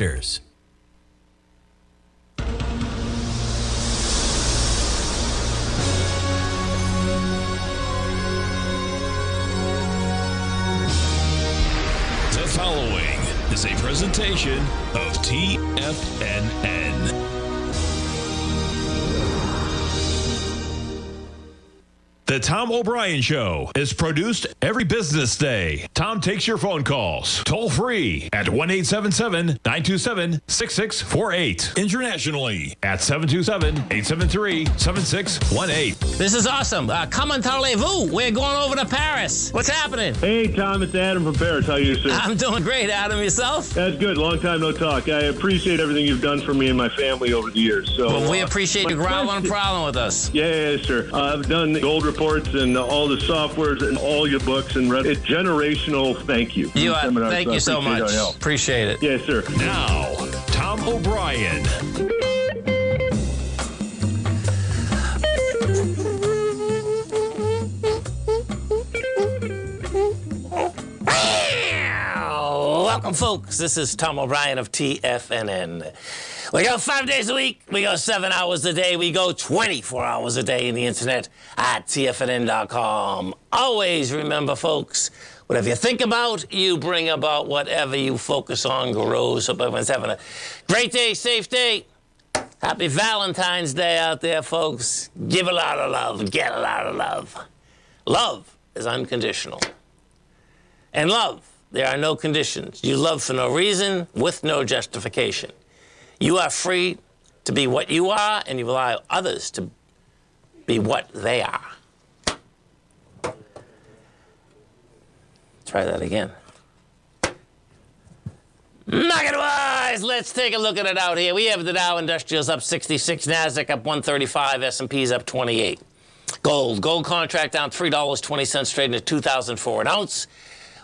investors. The following is a presentation of TFNN. The Tom O'Brien Show is produced every business day. Tom takes your phone calls toll free at 1 877 927 6648. Internationally at 727 873 7618. This is awesome. Uh, come on, vous We're going over to Paris. What's happening? Hey, Tom, it's Adam from Paris. How are you, sir? I'm doing great, Adam. Yourself? That's good. Long time no talk. I appreciate everything you've done for me and my family over the years. So well, we uh, appreciate my you growling question- problem with us. Yeah, yeah, yeah, sir. Uh, I've done gold reports and all the softwares and all your books and read it. Generational thank you. You are. Seminars, Thank I you so much. Appreciate it. Yes, sir. Now, Tom O'Brien. Welcome, folks. This is Tom O'Brien of TFNN. We go five days a week. We go seven hours a day. We go 24 hours a day in the internet at TFNN.com. Always remember, folks, whatever you think about, you bring about. Whatever you focus on grows. Hope everyone's having a great day, safe day. Happy Valentine's Day out there, folks. Give a lot of love, get a lot of love. Love is unconditional. And love, there are no conditions. You love for no reason, with no justification. You are free to be what you are, and you allow others to be what they are. Try that again. Market wise, let's take a look at it out here. We have the Dow Industrials up 66, Nasdaq up 135, S&P's up 28. Gold, gold contract down three dollars twenty cents, trading at two thousand four an ounce.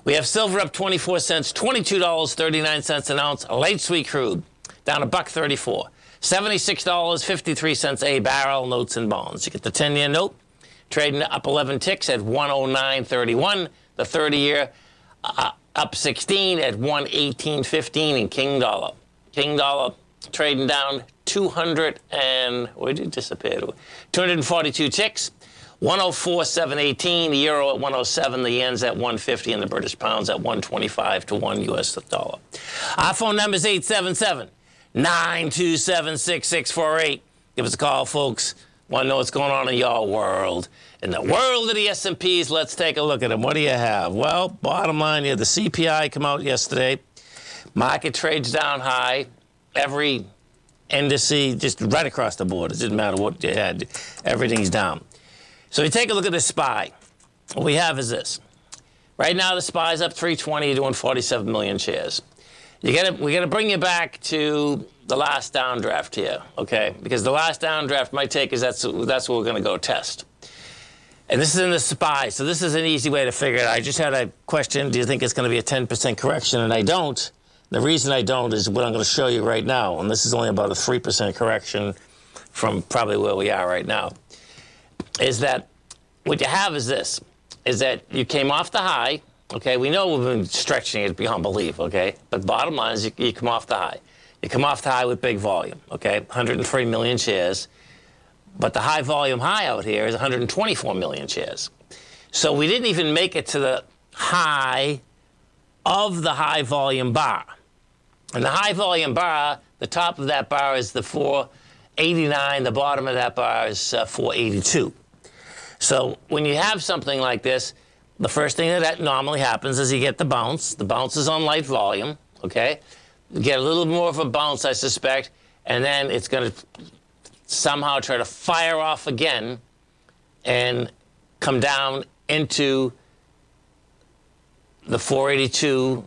We have silver up 24 cents, $22.39 an ounce. Light sweet crude down a buck 34. $76.53 a barrel, notes and bonds. You get the 10 year note trading up 11 ticks at 109.31. The 30 year uh, up 16 at 118.15 in King Dollar. King Dollar trading down 200 and, where did it disappear? 242 ticks. 104.718, the euro at 107, the yen's at 150, and the British pound's at 125 to 1 US dollar. Our phone number is 877 927 6648. Give us a call, folks. Want to know what's going on in your world. In the world of the S&Ps, let's take a look at them. What do you have? Well, bottom line, you had the CPI come out yesterday. Market trades down high. Every indice, just right across the board. It didn't matter what you had. Everything's down. So you take a look at the SPY. What we have is this. Right now, the SPY's up 320, you're doing 47 million shares. You gotta, we got to bring you back to the last downdraft here, okay? Because the last downdraft, my take is that's, that's what we're going to go test. And this is in the SPY, so this is an easy way to figure it out. I just had a question do you think it's going to be a 10% correction? And I don't. The reason I don't is what I'm going to show you right now. And this is only about a 3% correction from probably where we are right now is that what you have is this is that you came off the high okay? We know we've been stretching it beyond belief okay? But bottom line is you, you come off the high. You come off the high with big volume okay? 103 million shares. But the high volume high out here is 124 million shares. So we didn't even make it to the high of the high volume bar. And the high volume bar the top of that bar is the 489 the bottom of that bar is uh, 482 so when you have something like this, the first thing that normally happens is you get the bounce. The bounce is on light volume, okay? You get a little more of a bounce, I suspect, and then it's going to somehow try to fire off again and come down into the 482,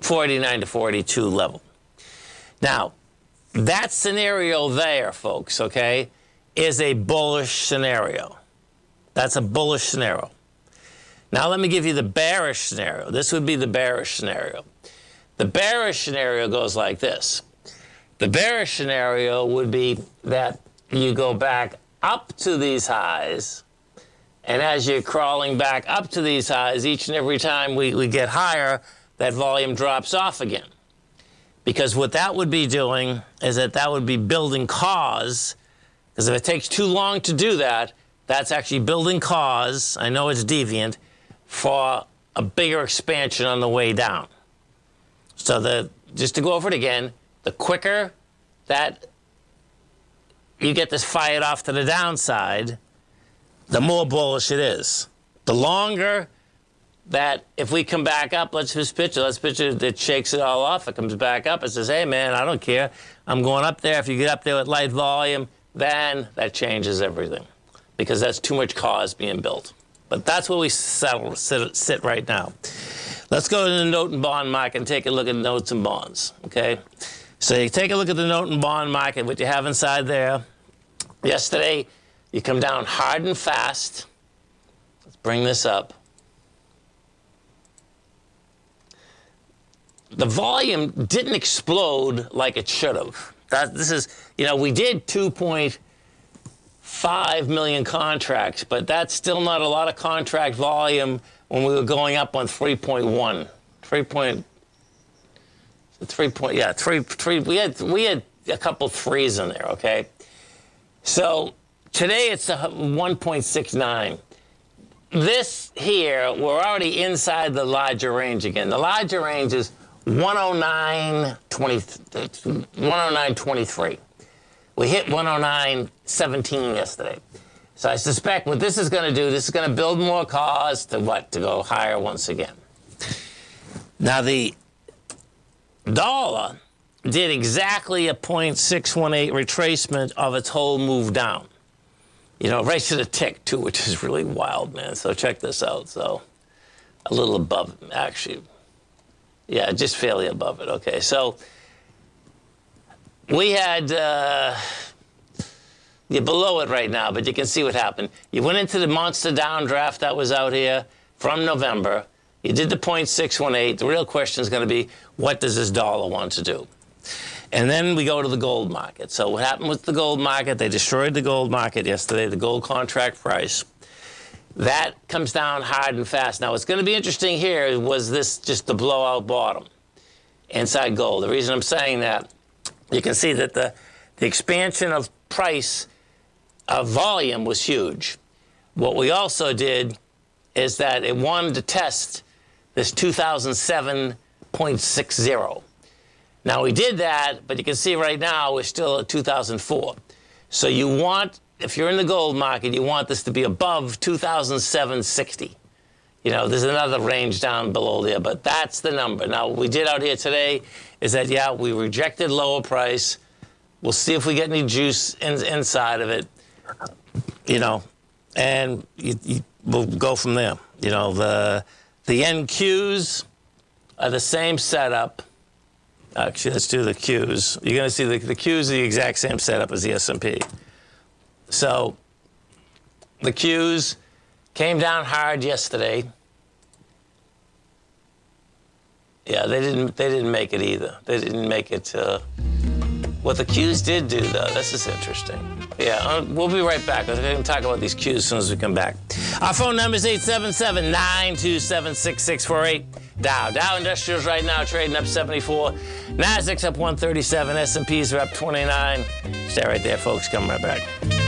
489 to 482 level. Now, that scenario there, folks, okay, is a bullish scenario. That's a bullish scenario. Now, let me give you the bearish scenario. This would be the bearish scenario. The bearish scenario goes like this the bearish scenario would be that you go back up to these highs, and as you're crawling back up to these highs, each and every time we, we get higher, that volume drops off again. Because what that would be doing is that that would be building cause. Because if it takes too long to do that, that's actually building cause. I know it's deviant for a bigger expansion on the way down. So the just to go over it again, the quicker that you get this fired off to the downside, the more bullish it is. The longer that if we come back up, let's just it. Let's it. It shakes it all off. It comes back up. It says, "Hey, man, I don't care. I'm going up there." If you get up there with light volume, then that changes everything, because that's too much cause being built. But that's where we settle, sit, sit right now. Let's go to the note and bond market and take a look at notes and bonds. Okay, so you take a look at the note and bond market. What you have inside there. Yesterday, you come down hard and fast. Let's bring this up. the volume didn't explode like it should have. That, this is, you know, we did 2.5 million contracts, but that's still not a lot of contract volume when we were going up on 3.1. 3. Point, 3 point, yeah, 3, 3, we had, we had a couple threes in there, okay? So today it's a 1.69 this here, we're already inside the larger range again. The larger range is 109.23. We hit 109.17 yesterday. So I suspect what this is going to do, this is going to build more cause to what? To go higher once again. Now the dollar did exactly a 0.618 retracement of its whole move down. You know, right to the tick too, which is really wild, man. So check this out. So a little above, actually, yeah, just fairly above it. Okay, so we had uh, you're below it right now, but you can see what happened. You went into the monster downdraft that was out here from November. You did the 0.618. The real question is going to be, what does this dollar want to do? And then we go to the gold market. So what happened with the gold market? They destroyed the gold market yesterday, the gold contract price. That comes down hard and fast. Now, what's going to be interesting here was this just the blowout bottom inside gold. The reason I'm saying that, you can see that the, the expansion of price of volume was huge. What we also did is that it wanted to test this 2007.60. Now we did that, but you can see right now we're still at 2004. So you want if you're in the gold market, you want this to be above 2,760. You know, there's another range down below there, but that's the number. Now, what we did out here today is that, yeah, we rejected lower price. We'll see if we get any juice in, inside of it, you know, and you, you, we'll go from there. You know, the, the NQs are the same setup. Actually, let's do the Qs. You're going to see the, the Qs are the exact same setup as the S&P. So the Qs came down hard yesterday. Yeah, they didn't. They didn't make it either. They didn't make it. Uh, what the Qs did do, though, this is interesting. Yeah, uh, we'll be right back. We're going to talk about these Qs as soon as we come back. Our phone number is 877 927 6648. Dow. Dow Industrials right now trading up 74. Nasdaq's up 137. S&Ps are up 29. Stay right there, folks. Come right back.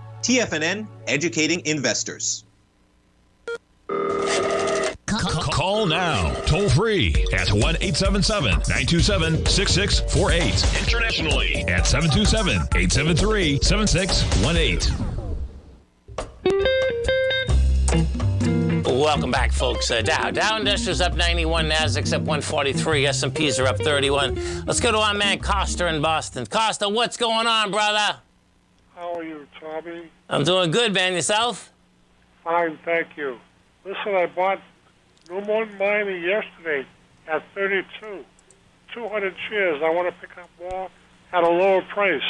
TFNN, educating investors. Call now, toll free at 1 877 927 6648. Internationally at 727 873 7618. Welcome back, folks. Uh, Dow Dow Industrials up 91, Nasdaq's up 143, S&Ps are up 31. Let's go to our man Costa in Boston. Costa, what's going on, brother? How are you, Tommy? I'm doing good, man. Yourself? Fine, thank you. Listen, I bought Newmont Mining yesterday at 32. 200 shares. I want to pick up more at a lower price.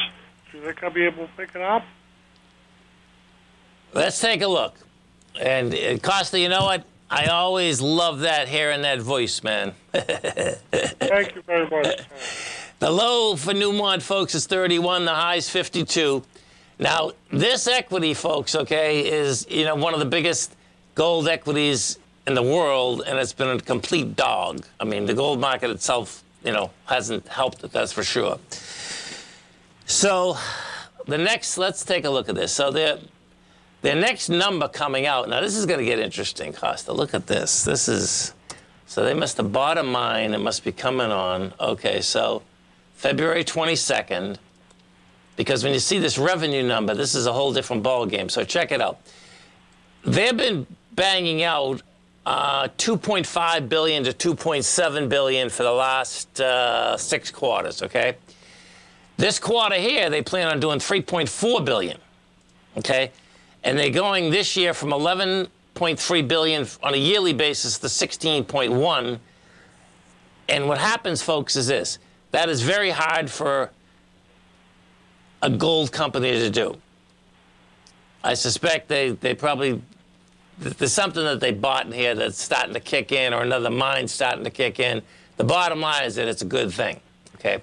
Do you think I'll be able to pick it up? Let's take a look. And uh, Costa, you know what? I always love that hair and that voice, man. Thank you very much. The low for Newmont, folks, is 31. The high is 52. Now, this equity, folks, okay, is you know one of the biggest gold equities in the world, and it's been a complete dog. I mean, the gold market itself, you know, hasn't helped it. That's for sure. So, the next, let's take a look at this. So, the the next number coming out. Now, this is going to get interesting, Costa. Look at this. This is so they must have bought a mine. It must be coming on. Okay, so February 22nd because when you see this revenue number, this is a whole different ball game. So check it out. They've been banging out uh, 2.5 billion to 2.7 billion for the last uh, six quarters. Okay, this quarter here they plan on doing 3.4 billion. Okay, and they're going this year from 11.3 billion on a yearly basis to 16.1. And what happens, folks, is this: that is very hard for a gold company to do. I suspect they, they probably, there's something that they bought in here that's starting to kick in or another mine starting to kick in. The bottom line is that it's a good thing, okay?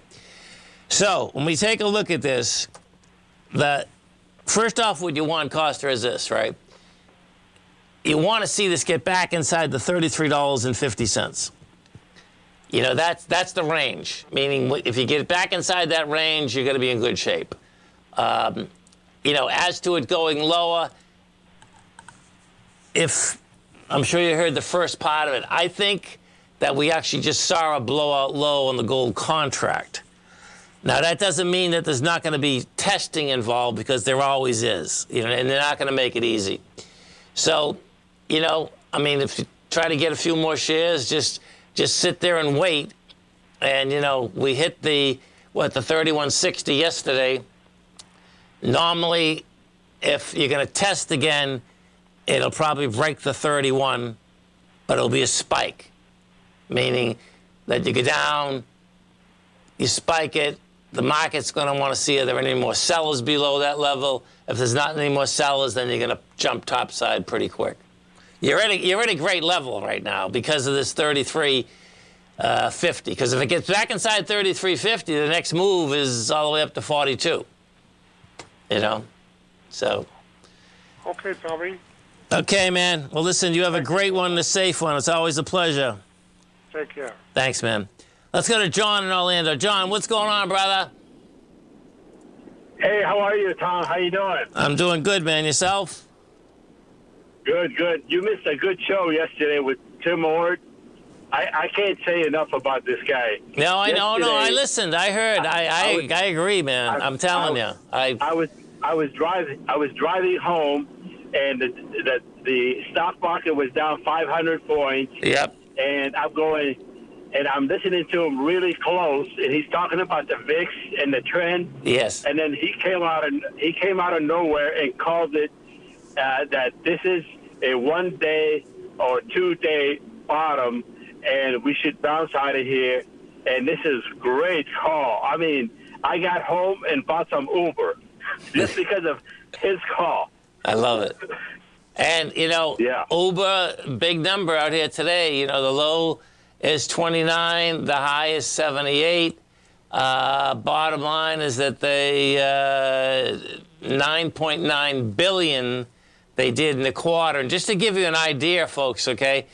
So when we take a look at this, the, first off, what you want, Costa, is this, right? You want to see this get back inside the $33.50. You know, that's, that's the range, meaning if you get back inside that range, you're going to be in good shape. Um, you know, as to it going lower, if I'm sure you heard the first part of it, I think that we actually just saw a blowout low on the gold contract. Now that doesn't mean that there's not going to be testing involved because there always is, you know, and they're not going to make it easy. So, you know, I mean, if you try to get a few more shares, just just sit there and wait. And you know, we hit the what the 3160 yesterday. Normally, if you're going to test again it'll probably break the 31, but it'll be a spike, meaning that you go down, you spike it, the market's going to want to see are there any more sellers below that level. If there's not any more sellers, then you're going to jump topside pretty quick. You're at a, you're at a great level right now because of this 33 uh, 50. Because if it gets back inside 33.50, the next move is all the way up to 42. You know, so. Okay, Tommy. Okay, man. Well, listen, you have a great one and a safe one. It's always a pleasure. Take care. Thanks, man. Let's go to John in Orlando. John, what's going on, brother? Hey, how are you, Tom? How you doing? I'm doing good, man. Yourself? Good, good. You missed a good show yesterday with Tim Ord. I, I can't say enough about this guy. No, I know. No, I listened. I heard. I, I, I I, agree, man. I- I'm telling you. I, I was I was driving I was driving home, and the the, the stock market was down 500 points, yep. and I'm going, and I'm listening to him really close, and he's talking about the VIX and the trend, Yes. and then he came out of he came out of nowhere and called it uh, that this is a one day or two day bottom, and we should bounce out of here. And this is great call. I mean, I got home and bought some Uber just because of his call. I love it. And, you know, Yeah. Uber, big number out here today. You know, the low is 29, the high is 78. Uh, bottom line is that they, uh, 9.9 billion they did in the quarter. And just to give you an idea, folks, okay,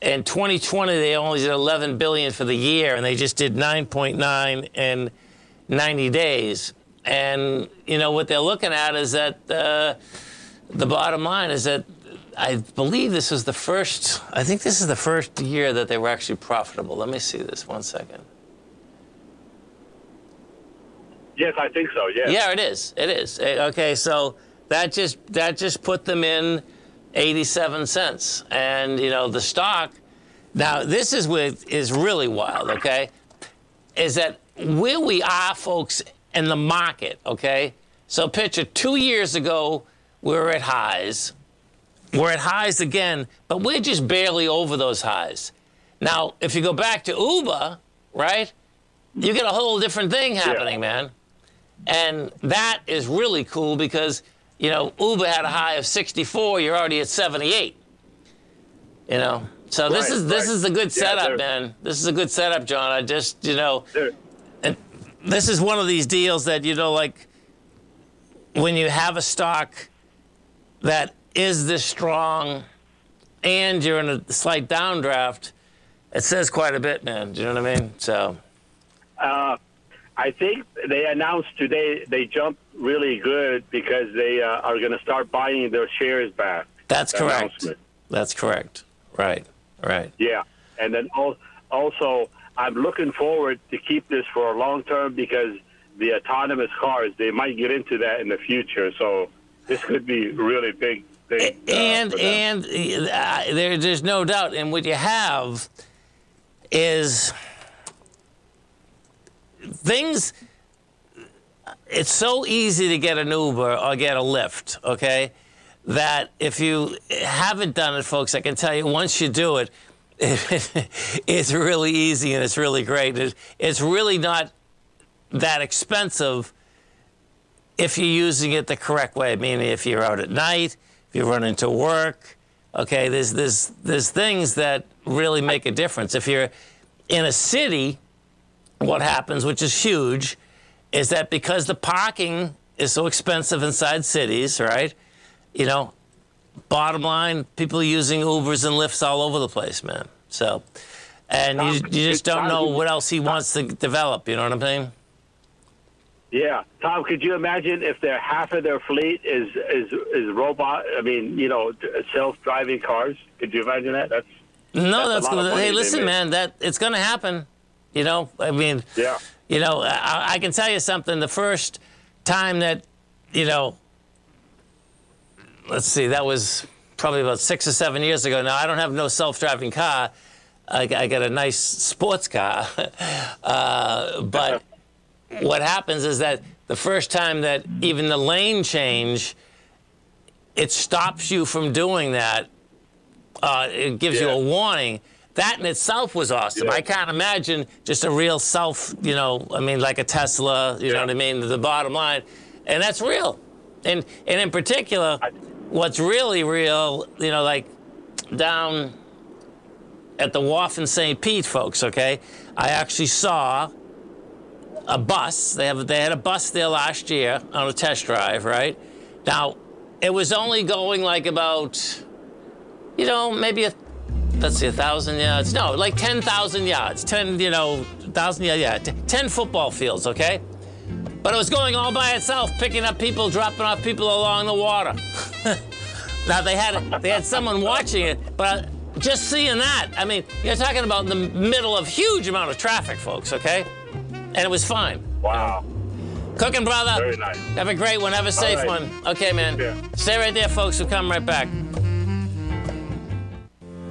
in 2020 they only did 11 billion for the year, and they just did 9.9 in 90 days. And you know what they're looking at is that uh, the bottom line is that I believe this is the first. I think this is the first year that they were actually profitable. Let me see this one second. Yes, I think so. Yeah. Yeah, it is. It is. Eh, Okay, so that just that just put them in 87 cents, and you know the stock. Now this is what is really wild. Okay, is that where we are, folks, in the market. Okay, so picture two years ago we were at highs. We're at highs again, but we're just barely over those highs. Now, if you go back to Uber, right, you get a whole different thing happening, man. And that is really cool because, you know, Uber had a high of 64, you're already at 78. You know. So this Right, is this right. is a good setup, they're- man. This is a good setup, John. I just, you know, They're- this is one of these deals that you know like when you have a stock that is this strong and you're in a slight downdraft it says quite a bit man do you know what i mean so Uh, I think they announced today they jumped really good because they uh, are going to start buying their shares back. that's correct that's correct right right Yeah, and then also I'm looking forward to keep this for a long term because the autonomous cars they might get into that in the future. So this could be really big thing. uh, and and uh, there, there's no doubt and what you have is things it's so easy to get an uber or get a lyft okay that if you haven't done it folks i can tell you once you do it it's really easy and it's really great It- it's really not that expensive if you're using it the correct way, meaning if you're out at night, if you run into work, okay, there's, there's, there's things that really make a difference. If you're in a city, what happens, which is huge, is that because the parking is so expensive inside cities, right? You know, bottom line, people are using Ubers and Lyfts all over the place, man. So, and you, Tom, you just don't know what else he wants to develop, you know what I'm saying? Yeah, Tom, could you imagine if their half of their fleet is is is robot? I mean, you know, self-driving cars. Could you imagine that? That's No, That's that's, good. Hey, listen, man, that it's going to happen. You know, I mean, yeah. you know, I, I can tell you something. The first time that, you know, let's see, that was probably about six or seven years ago. Now I don't have no self-driving car. I, I got a nice sports car, uh, but what happens is that the first time that even the lane change it stops you from doing that. Uh, it gives you a warning. That in itself was awesome. Yeah. I can't imagine just a real self, you know, I mean, like a Tesla, you know what I mean? The bottom line. And that's real. And, and in particular, what's really real, you know, like down at the wharf in St. Pete, folks, okay? I actually saw a bus. They have they had a bus there last year on a test drive, right? Now, it was only going like about, you know, maybe a let's see, a thousand yards. No, like ten thousand yards. Ten, you know, thousand yards. Yeah, ten football fields. Okay. But it was going all by itself, picking up people, dropping off people along the water. now they had they had someone watching it, but just seeing that, I mean, you're talking about in the middle of huge amount of traffic, folks. Okay, and it was fine. Wow. Cooking, brother. Very nice. Have a great one. Have a safe right. one. Okay, man. Yeah. Stay right there, folks. We'll come right back.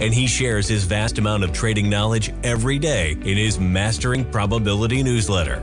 and he shares his vast amount of trading knowledge every day in his Mastering Probability newsletter.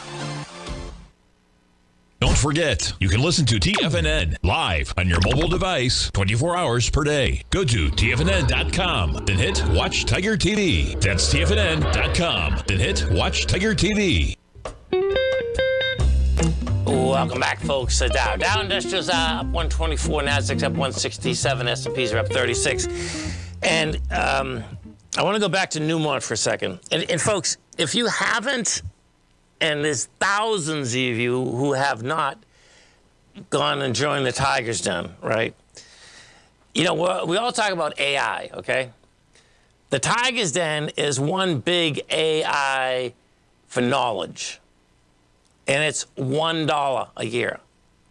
Forget, you can listen to TFNN live on your mobile device 24 hours per day. Go to TFNN.com, then hit Watch Tiger TV. That's TFNN.com, then hit Watch Tiger TV. Welcome back, folks. Uh, Dow. Dow Industrials uh, up 124, Nasdaq's up 167, S&Ps are up 36. And um, I want to go back to Newmont for a second. And, and folks, if you haven't, and there's thousands of you who have not gone and joined the Tigers Den, right? You know, we're, all talk about AI, okay? The Tigers Den is one big AI for knowledge and it's one dollar a year.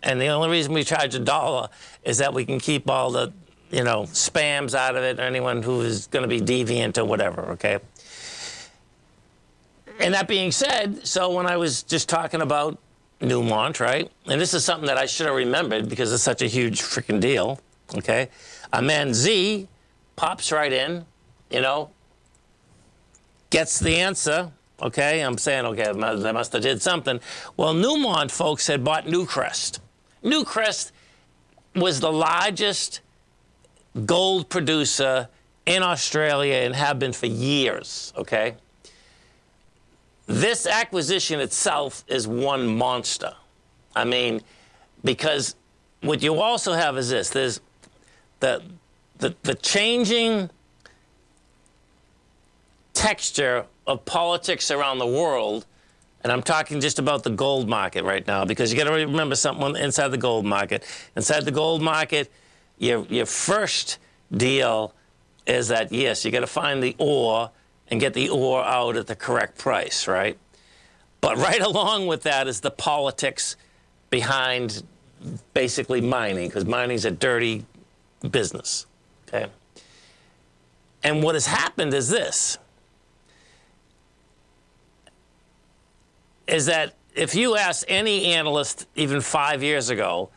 And the only reason we charge a dollar is that we can keep all the, you know, spams out of it, or anyone who is going to be deviant or whatever. Okay. And that being said, so when I was just talking about Newmont, right? And this is something that I should have remembered because it's such a huge freaking deal. Okay. A man Z pops right in, you know, gets the answer. Okay. I'm saying, okay, they must have did something. Well, Newmont folks had bought Newcrest. Newcrest was the largest gold producer in Australia and have been for years. Okay. This acquisition itself is one monster. I mean, because what you also have is this there's the, the, the changing texture of politics around the world. And I'm talking just about the gold market right now because you got to remember something inside the gold market. Inside the gold market, your, your first deal is that, yes, you got to find the ore and get the ore out at the correct price, right? But right along with that is the politics behind basically mining, because mining is a dirty business, okay? And what has happened is this, is that if you ask any analyst even five years ago,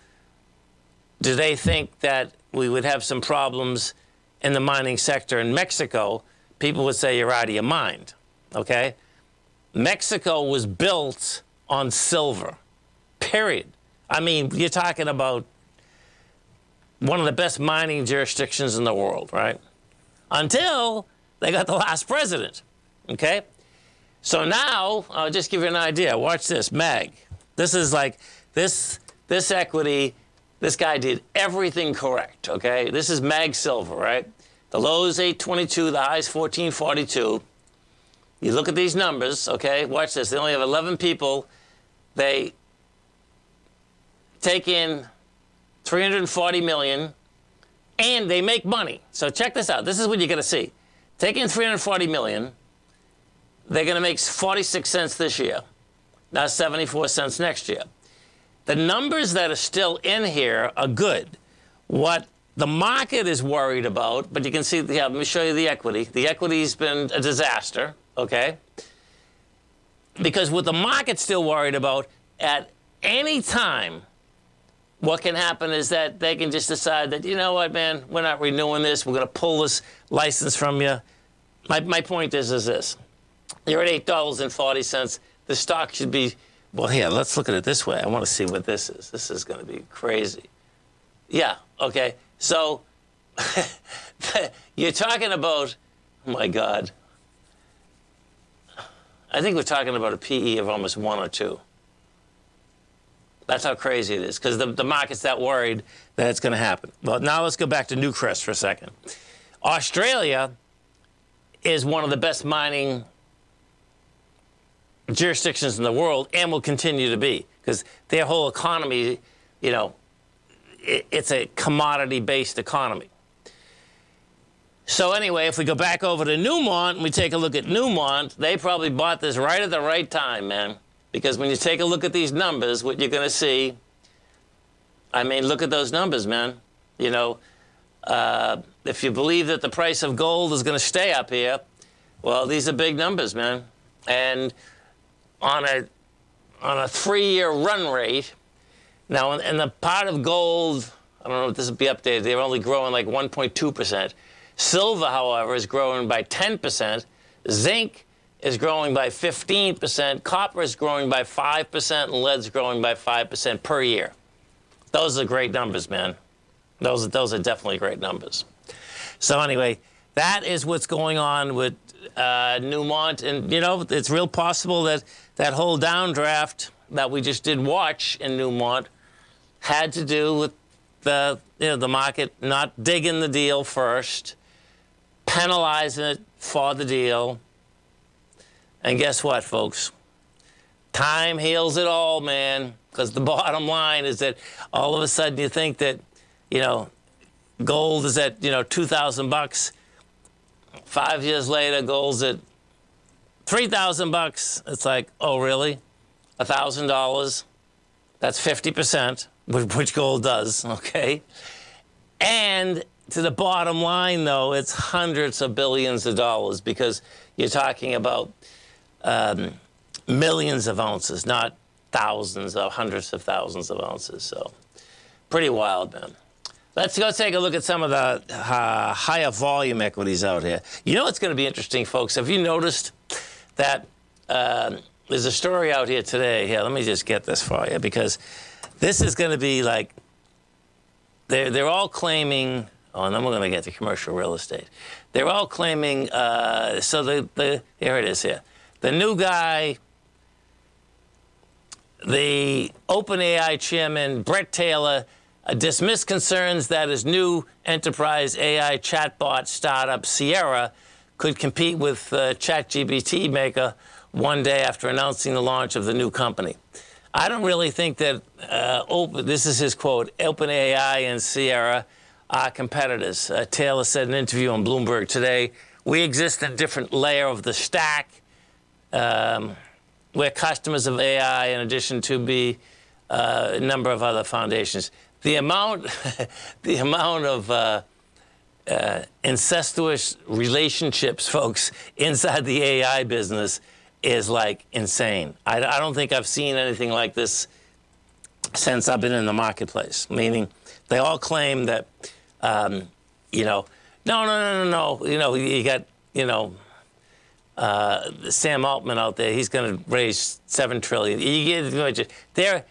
do they think that we would have some problems in the mining sector in Mexico? People would say you're out of your mind, okay? Mexico was built on silver, period. I mean, you're talking about one of the best mining jurisdictions in the world, right? Until they got the last president, okay? So now, I'll just give you an idea. Watch this, MAG. This is like, this, this equity, this guy did everything correct, okay? This is MAG Silver, right? The low is 822, the high is 1442. You look at these numbers, okay? Watch this. They only have 11 people. They take in 340 million and they make money. So check this out. This is what you're going to see. Take in 340 million. They're going to make 46 cents this year. Now 74 cents next year. The numbers that are still in here are good. What the market is worried about, but you can see, yeah, let me show you the equity. The equity's been a disaster, okay? Because what the market's still worried about, at any time, what can happen is that they can just decide that, you know what, man, we're not renewing this. We're going to pull this license from you. My, my point is, is this. You're at $8.40. The stock should be, well, here, let's look at it this way. I want to see what this is. This is going to be crazy. Yeah, okay. So you're talking about, oh my God, I think we're talking about a PE of almost one or two. That's how crazy it is, because the, the market's that worried that it's going to happen. Well, now let's go back to Newcrest for a second. Australia is one of the best mining jurisdictions in the world and will continue to be, because their whole economy, you know, it's a commodity based economy. So, anyway, if we go back over to Newmont and we take a look at Newmont, they probably bought this right at the right time, man. Because when you take a look at these numbers, what you're going to see, I mean, look at those numbers, man. You know, uh, if you believe that the price of gold is going to stay up here, well, these are big numbers, man. And on a on a three-year run rate, now, in, the pot of gold, I don't know if this will be updated, they're only growing like 1.2%. Silver, however, is growing by 10%. Zinc is growing by 15%. Copper is growing by 5%. And lead's growing by 5% per year. Those are great numbers, man. Those those are definitely great numbers. So, anyway, that is what's going on with uh, Newmont. And, you know, it's real possible that that whole downdraft that we just did watch in Newmont had to do with the you know the market not digging the deal first, penalizing it for the deal. And guess what, folks? Time heals it all, man. Because the bottom line is that all of a sudden you think that, you know, gold is at, you know, 2,000 bucks. Five years later, gold's at 3,000 bucks. It's like, oh, really? $1,000. That's 50%, which gold does, okay? And to the bottom line, though, it's hundreds of billions of dollars because you're talking about um, millions of ounces, not thousands of hundreds of thousands of ounces. So pretty wild, man. Let's go take a look at some of the uh, higher volume equities out here. You know what's going to be interesting, folks? Have you noticed that uh, there's a story out here today? Here, let me just get this for you because this is going to be like they're, they're all claiming, oh, and then we're going to get to commercial real estate. They're all claiming, uh, so the, the, here it is here. The new guy, the OpenAI chairman, Bret Taylor, uh, dismissed concerns that his new enterprise AI chatbot startup, Sierra, could compete with uh, ChatGPT maker one day after announcing the launch of the new company. I don't really think that uh, open, this is his quote, OpenAI and Sierra are competitors. Uh, Taylor said in an interview on Bloomberg today, we exist in a different layer of the stack. Um, we're customers of AI in addition to be uh, a number of other foundations. The amount, the amount of uh, uh, incestuous relationships, folks, inside the AI business is like insane. I, I, don't think I've seen anything like this since I've been in the marketplace. Meaning, they all claim that, um, you know, no, no, no, no, no. You know, you got, you know, uh, Sam Altman out there. He's going to raise seven trillion. You get there.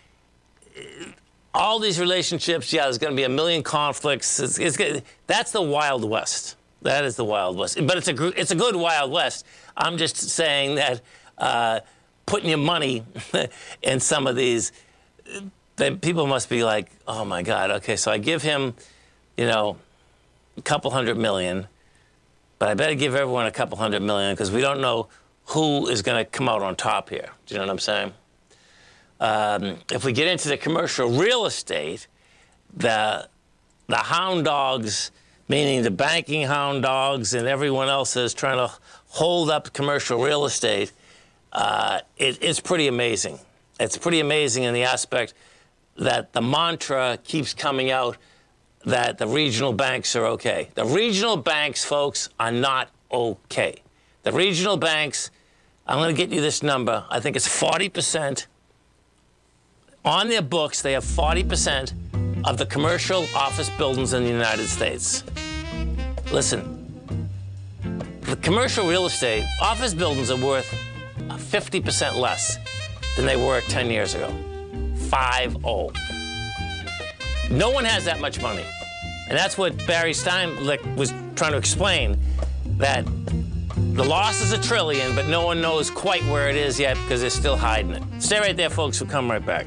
All these relationships. Yeah, there's going to be a million conflicts. It's, it's, that's the Wild West. That is the Wild West. But it's a it's a good Wild West. I'm just saying that uh, putting your money in some of these, then people must be like, oh my God, okay, so I give him, you know, a couple hundred million, but I better give everyone a couple hundred million because we don't know who is going to come out on top here. Do you know what I'm saying? Um, if we get into the commercial real estate, the the hound dogs, meaning the banking hound dogs and everyone else is trying to hold up commercial real estate, uh, it, it's pretty amazing. It's pretty amazing in the aspect that the mantra keeps coming out that the regional banks are okay. The regional banks, folks, are not okay. The regional banks, I'm going to get you this number. I think it's 40%. On their books, they have 40% of the commercial office buildings in the United States. Listen, the commercial real estate, office buildings are worth 50% less than they were 10 years ago. 5 0. No one has that much money. And that's what Barry Sternlicht was trying to explain that the loss is a trillion, but no one knows quite where it is yet because they're still hiding it. Stay right there, folks. We'll come right back.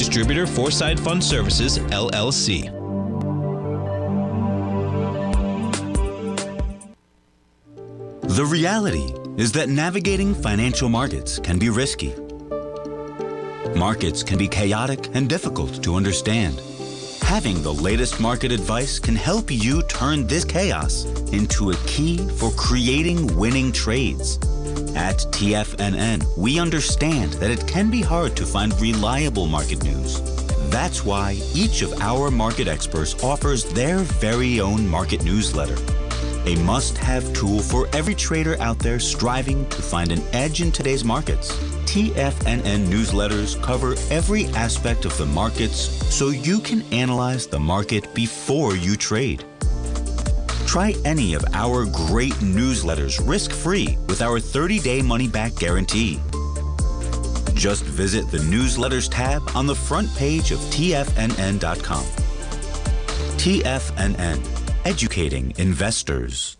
Distributor Foreside Fund Services, LLC. The reality is that navigating financial markets can be risky. Markets can be chaotic and difficult to understand. Having the latest market advice can help you turn this chaos into a key for creating winning trades. At TFNN, we understand that it can be hard to find reliable market news. That's why each of our market experts offers their very own market newsletter. A must have tool for every trader out there striving to find an edge in today's markets. TFNN newsletters cover every aspect of the markets so you can analyze the market before you trade. Try any of our great newsletters risk free with our 30 day money back guarantee. Just visit the newsletters tab on the front page of TFNN.com. TFNN, educating investors.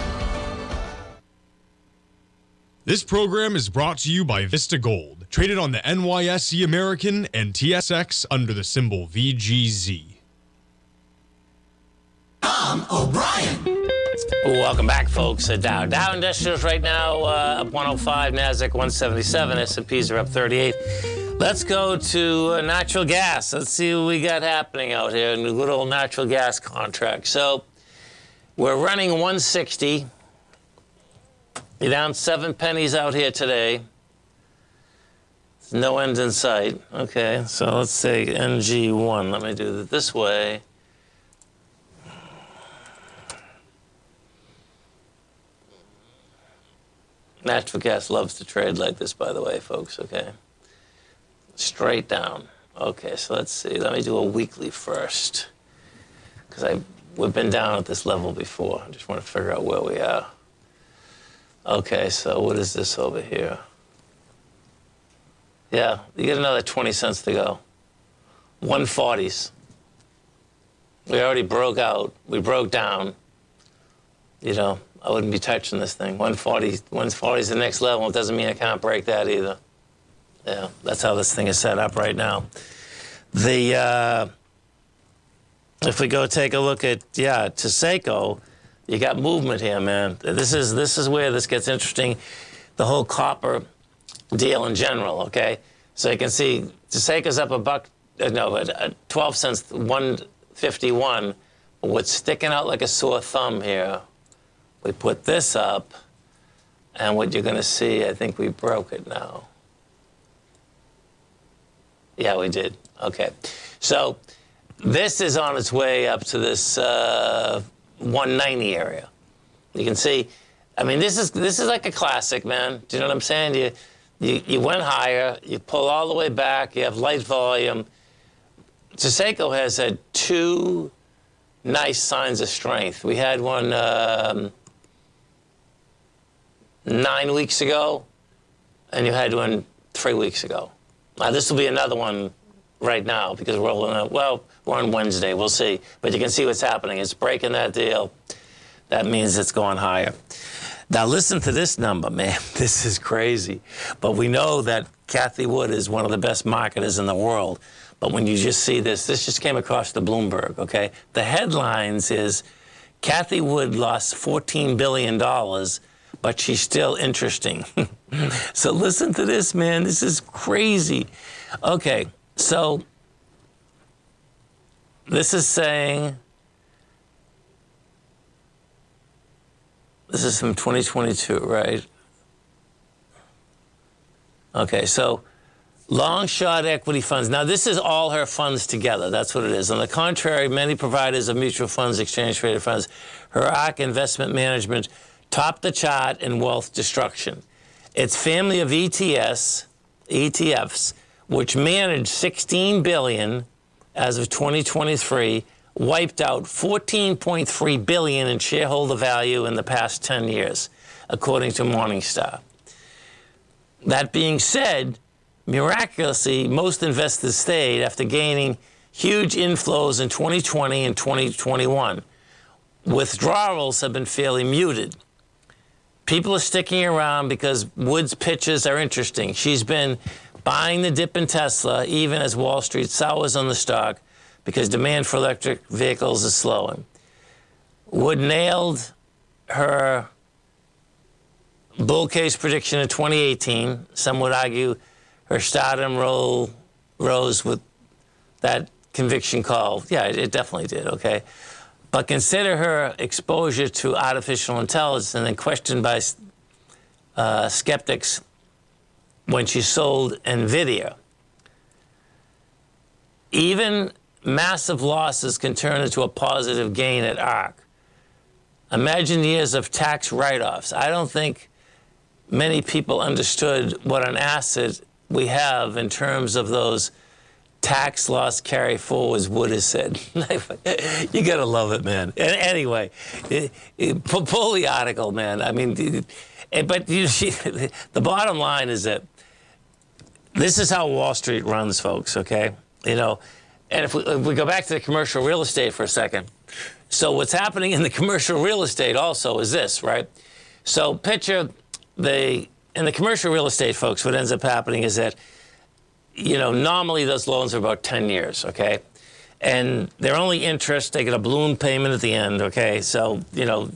This program is brought to you by Vista Gold, traded on the NYSE American and TSX under the symbol VGZ. Tom O'Brien. Welcome back, folks. Uh, Dow Dow Industrials right now uh, up 105, Nasdaq 177, S&Ps are up 38. Let's go to uh, natural gas. Let's see what we got happening out here in the good old natural gas contract. So we're running 160. You're down seven pennies out here today. There's no end in sight. Okay, so let's say NG1. Let me do it this way. Natural gas loves to trade like this, by the way, folks, okay? Straight down. Okay, so let's see. Let me do a weekly first. Because I we've been down at this level before. I just want to figure out where we are. Okay, so what is this over here? Yeah, you get another 20 cents to go. 140s. We already broke out. We broke down. You know, I wouldn't be touching this thing. 140, 140 is the next level. It doesn't mean I can't break that either. Yeah, that's how this thing is set up right now. The uh, if we go take a look at yeah, Taseko, you got movement here, man. This is this is where this gets interesting. The whole copper deal in general. Okay, so you can see Taseko's up a buck, uh, no, uh, 12 cents, 151. What's sticking out like a sore thumb here? We put this up, and what you're going to see, I think we broke it now. Yeah, we did. Okay. So this is on its way up to this uh, 190 area. You can see, I mean, this is this is like a classic, man. Do you know what I'm saying? You, you, you went higher, you pull all the way back, you have light volume. Taseko has had two nice signs of strength. We had one um, nine weeks ago, and you had one three weeks ago. Now, this will be another one right now because we're rolling out. Well, we're on Wednesday. We'll see. But you can see what's happening. It's breaking that deal. That means it's going higher. Now, listen to this number, man. This is crazy. But we know that Cathie Wood is one of the best marketers in the world. But when you just see this, this just came across the Bloomberg, okay? The headlines is Cathie Wood lost $14 billion, but she's still interesting. so listen to this, man. This is crazy. Okay, so this is saying, this is from 2022, right? Okay, so long shot equity funds. Now, this is all her funds together. That's what it is. On the contrary, many providers of mutual funds, exchange traded funds, her ARK investment management topped the chart in wealth destruction. Its family of ETS, ETFs, which managed 16 billion as of 2023, wiped out 14.3 billion in shareholder value in the past 10 years, according to Morningstar. That being said, miraculously, most investors stayed after gaining huge inflows in 2020 and 2021. Withdrawals have been fairly muted. People are sticking around because Wood's pitches are interesting. She's been buying the dip in Tesla, even as Wall Street sours on the stock, because demand for electric vehicles is slowing. Wood nailed her bull case prediction in 2018. Some would argue her stardom roll rose with that conviction call. Yeah, it, it definitely did, okay? But consider her exposure to artificial intelligence and then questioned by uh, skeptics when she sold NVIDIA. Even massive losses can turn into a positive gain at ARK. Imagine years of tax write offs. I don't think many people understood what an asset we have in terms of those tax loss carry forwards would have said. you gotta love it, man. Anyway, eh, eh, it, it, pull the article, man. I mean, it, but you see, the bottom line is that this is how Wall Street runs, folks. Okay, you know, and if we, if we go back to the commercial real estate for a second, so what's happening in the commercial real estate also is this, right? So picture the in the commercial real estate, folks. What ends up happening is that you know, normally those loans are about 10 years, okay? And they're only interest, they get a balloon payment at the end, okay? So, you know,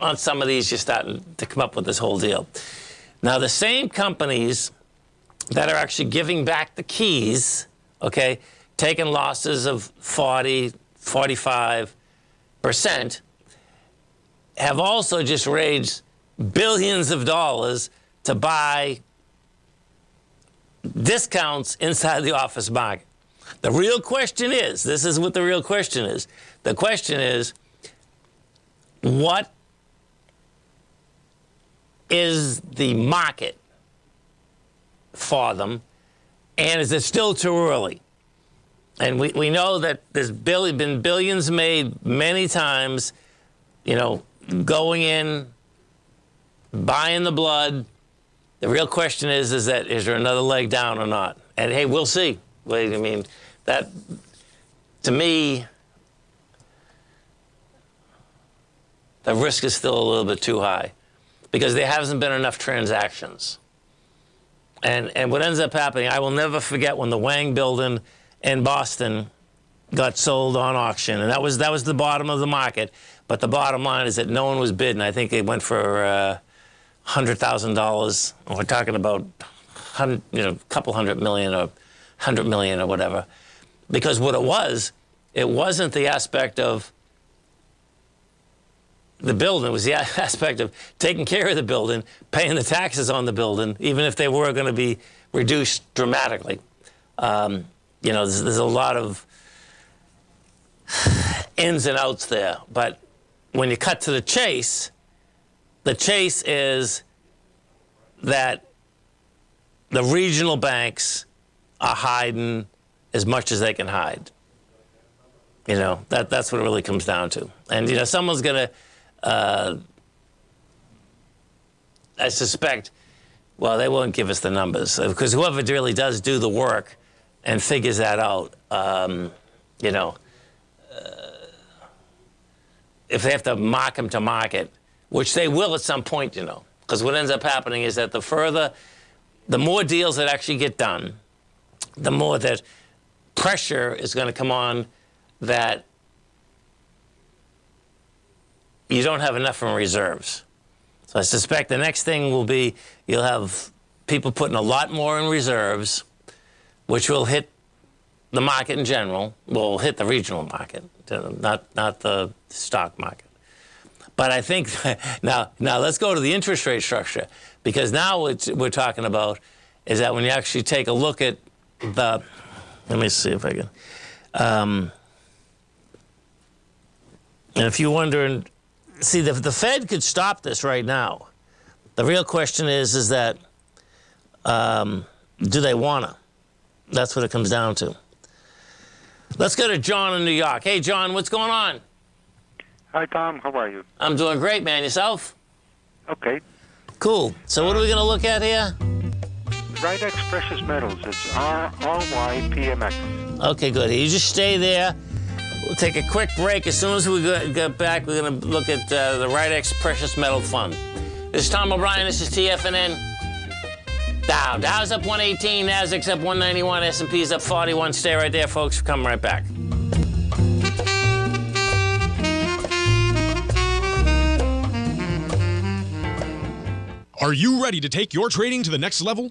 on some of these, you're starting to come up with this whole deal. Now, the same companies that are actually giving back the keys, okay, taking losses of 40, 45%, have also just raised billions of dollars to buy discounts inside the office market. The real question is this is what the real question is. The question is what is the market for them, and is it still too early? And we, we know that there's been billions made many times, you know, going in, buying the blood, the real question is, is that is there another leg down or not? And hey, we'll see. I mean, that to me, the risk is still a little bit too high because there hasn't been enough transactions. And and what ends up happening, I will never forget when the Wang building in Boston got sold on auction, and that was that was the bottom of the market. But the bottom line is that no one was bidding. I think it went for. Uh, hundred thousand dollars. We're talking about, you know, a couple hundred million or hundred million or whatever, because what it was, it wasn't the aspect of the building. It was the aspect of taking care of the building, paying the taxes on the building, even if they were going to be reduced dramatically. Um, you know, there's, there's a lot of ins and outs there. But when you cut to the chase, the chase is that the regional banks are hiding as much as they can hide. You know, that, that's what it really comes down to. And, you know, someone's going to, uh, I suspect, well, they won't give us the numbers because whoever really does do the work and figures that out, um, you know, uh, if they have to mark them to market, which they will at some point, you know. Because what ends up happening is that the further, the more deals that actually get done, the more that pressure is going to come on that you don't have enough in reserves. So I suspect the next thing will be you'll have people putting a lot more in reserves, which will hit the market in general, will hit the regional market, not, not the stock market. But I think now, now let's go to the interest rate structure because now what we're talking about is that when you actually take a look at the, let me see if I can. Um, and if you're wondering, see, the, the Fed could stop this right now. The real question is, is that um, do they want to? That's what it comes down to. Let's go to John in New York. Hey, John, what's going on? Hi, Tom. How are you? I'm doing great, man. Yourself? Okay. Cool. So, what are we going to look at here? Rydex Precious Metals. It's R R Y P M X. Okay, good. You just stay there. We'll take a quick break. As soon as we get back, we're going to look at uh, the Rydex Precious Metal Fund. This is Tom O'Brien. This is TFNN. Dow. Dow's up 118. Nasdaq's up 191. S&P's up 41. Stay right there, folks. We're coming right back. Are you ready to take your trading to the next level?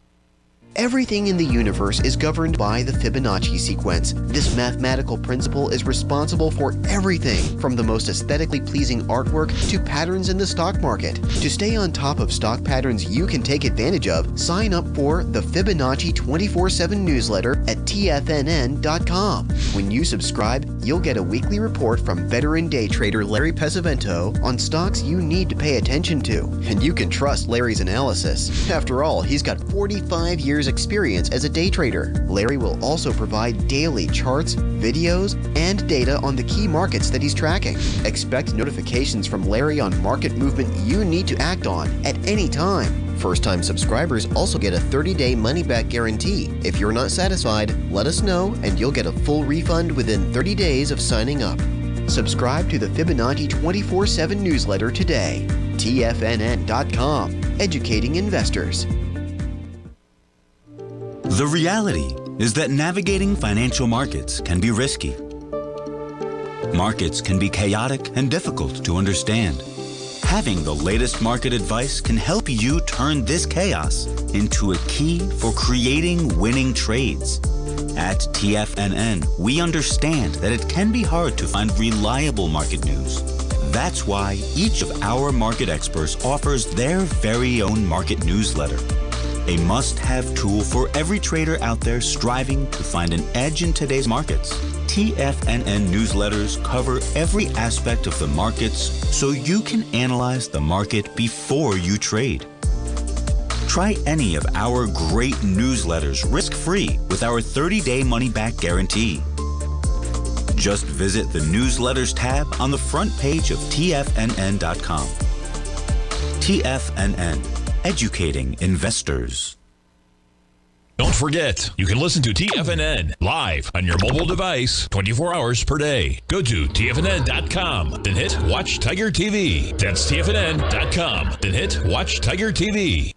Everything in the universe is governed by the Fibonacci sequence. This mathematical principle is responsible for everything from the most aesthetically pleasing artwork to patterns in the stock market. To stay on top of stock patterns you can take advantage of, sign up for the Fibonacci 24 7 newsletter at TFNN.com. When you subscribe, you'll get a weekly report from veteran day trader Larry Pesavento on stocks you need to pay attention to. And you can trust Larry's analysis. After all, he's got 45 years experience as a day trader. Larry will also provide daily charts, videos, and data on the key markets that he's tracking. Expect notifications from Larry on market movement you need to act on at any time. First time subscribers also get a 30 day money back guarantee. If you're not satisfied, let us know and you'll get a full refund within 30 days of signing up. Subscribe to the Fibonacci 24 7 newsletter today. TFNN.com, educating investors. The reality is that navigating financial markets can be risky. Markets can be chaotic and difficult to understand. Having the latest market advice can help you turn this chaos into a key for creating winning trades. At TFNN, we understand that it can be hard to find reliable market news. That's why each of our market experts offers their very own market newsletter a must have tool for every trader out there striving to find an edge in today's markets. TFNN newsletters cover every aspect of the markets so you can analyze the market before you trade. Try any of our great newsletters risk free with our 30 day money back guarantee. Just visit the newsletters tab on the front page of TFNN.com. TFNN educating investors. Don't forget, you can listen to TFNN live on your mobile device 24 hours per day. Go to TFNN.com, then hit Watch Tiger TV. That's TFNN.com, then hit Watch Tiger TV.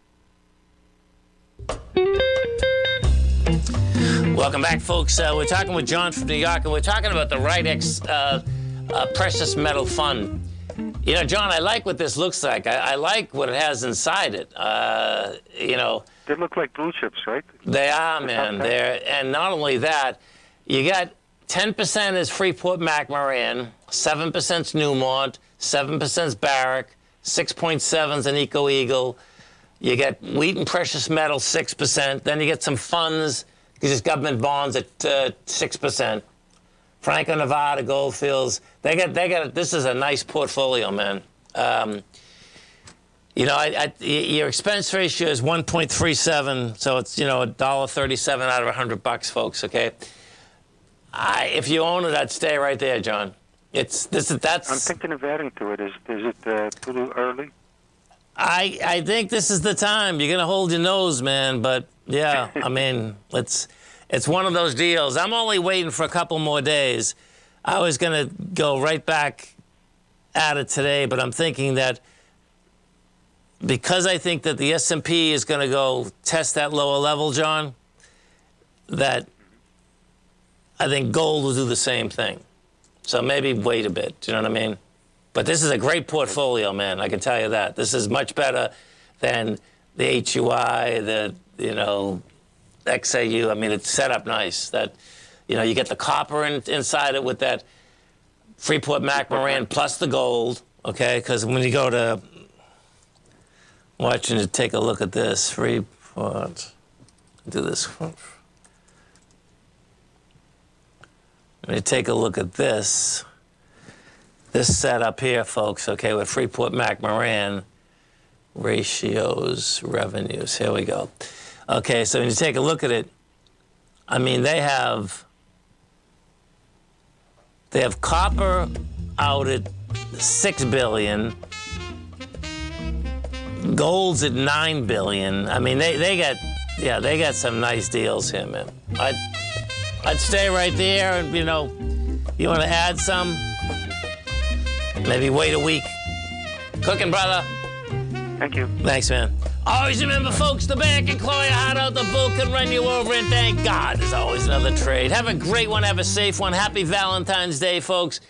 Welcome back, folks. Uh, we're talking with John from New York, and we're talking about the Rydex uh, uh, Precious Metal Fund. You know, John, I like what this looks like. I, I like what it has inside it. Uh, you know, they look like blue chips, right? They are, man. They're and not only that, you got 10% is Freeport McMoran, 7% is Newmont, 7% is Barrick, 6.7 is Agnico Eagle. You get Wheaton Precious Metal 6%. Then you get some funds, just government bonds at uh, 6%. Franco Nevada, Goldfields. They got they got this is a nice portfolio, man. Um, you know, I, I, your expense ratio is 1.37, so it's you know a dollar 37 out of 100 bucks, folks. Okay. I, if you own it, I'd stay right there, John. It's this that's. I'm thinking of adding to it. Is is it uh, too early? I I think this is the time. You're gonna hold your nose, man. But yeah, I mean, it's it's one of those deals. I'm only waiting for a couple more days. I was going to go right back at it today, but I'm thinking that because I think that the S&P is going to go test that lower level, John, that I think gold will do the same thing. So maybe wait a bit. Do you know what I mean? But this is a great portfolio, man. I can tell you that. This is much better than the HUI, the you know XAU. I mean, it's set up nice. That you know, you get the copper in, inside it with that Freeport McMoran plus the gold. Okay, because when you go to watching to take a look at this Freeport do this. Let me take a look at this. This setup here, folks, okay, with Freeport McMoran ratios, revenues. Here we go. Okay, so when you take a look at it, I mean, they have they have copper out at six billion, gold's at nine billion. I mean, they, they got yeah, they got some nice deals here, man. I'd I'd stay right there, and you know, you want to add some, maybe wait a week. Cooking, brother. Thank you. Thanks, man. Always remember, folks, the bank can claw your heart out, the bull can run you over, and thank God there's always another trade. Have a great one, have a safe one. Happy Valentine's Day, folks.